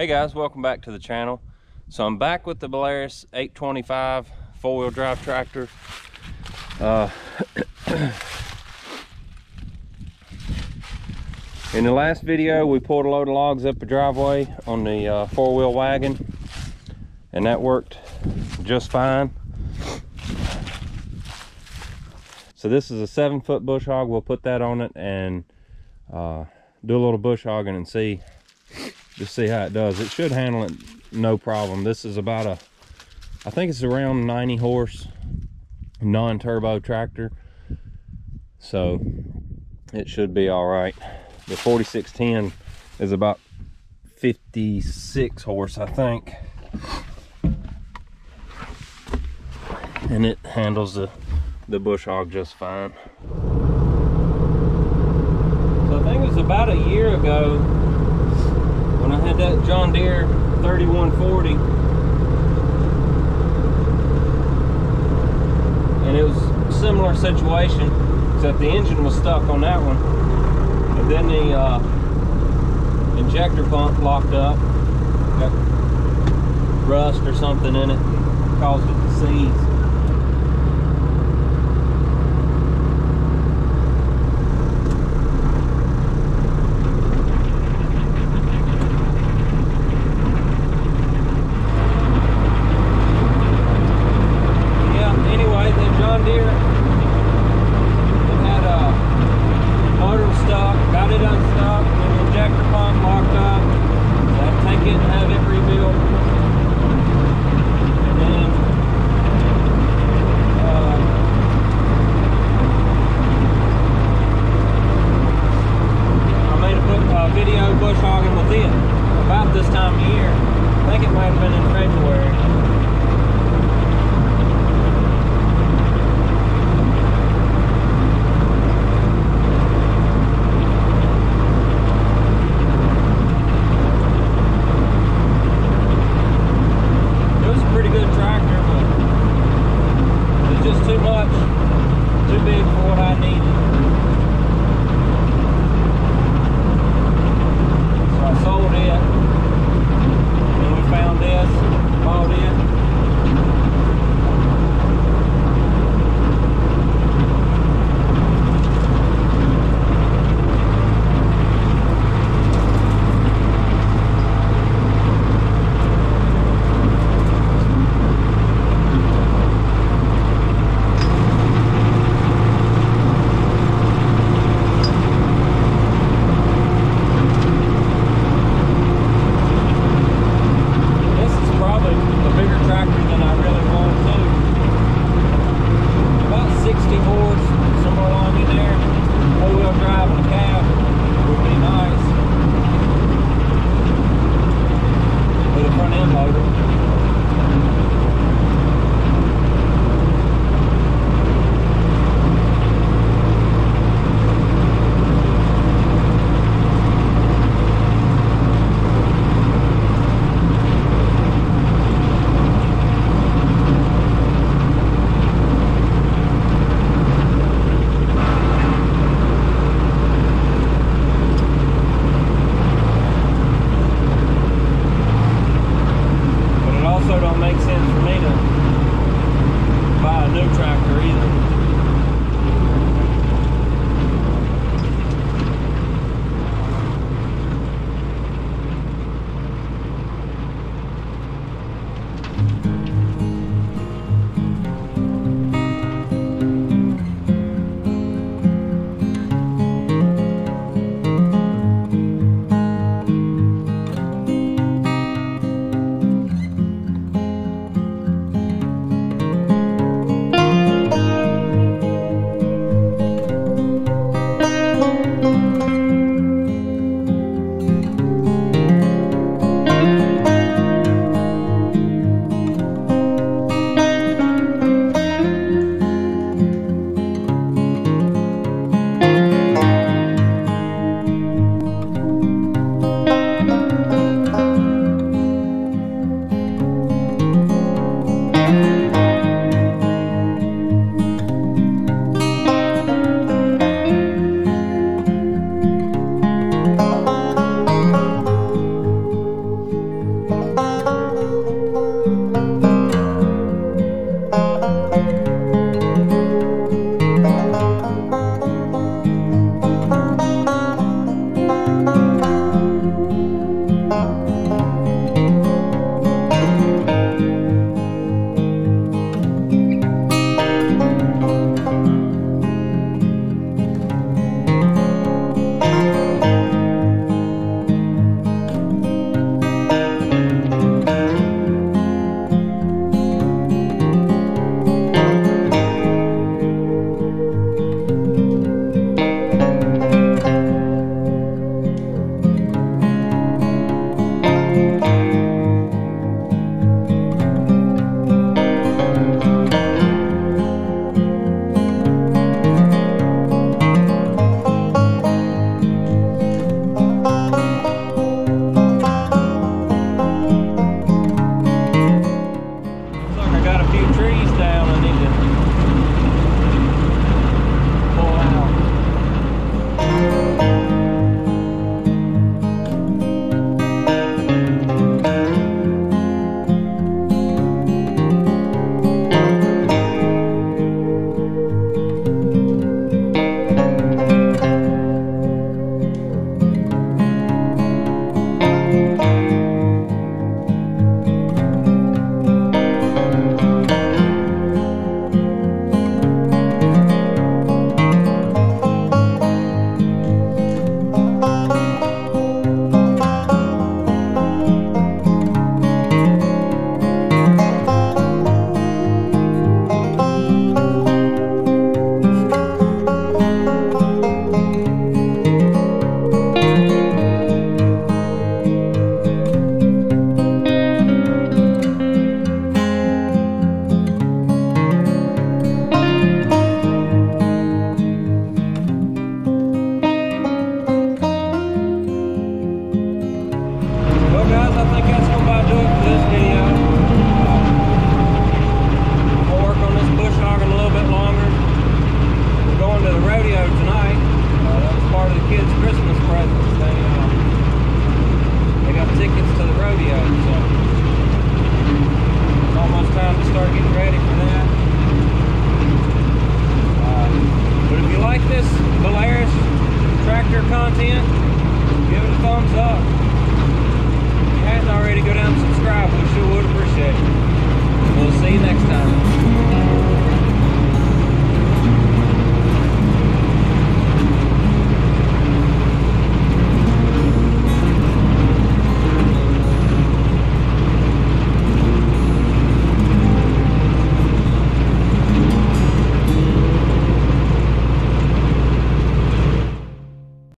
Hey guys, welcome back to the channel. So I'm back with the Belarus 825 four-wheel drive tractor. Uh, in the last video, we pulled a load of logs up the driveway on the uh, four-wheel wagon, and that worked just fine. So this is a seven-foot bush hog. We'll put that on it and uh, do a little bush hogging and see just see how it does. It should handle it no problem. This is about a, I think it's around 90 horse non-turbo tractor. So it should be all right. The 4610 is about 56 horse, I think. And it handles the, the bush hog just fine. So I think it was about a year ago that John Deere 3140 and it was a similar situation except the engine was stuck on that one. And then the uh, injector pump locked up got rust or something in it caused it to seize found tractor either.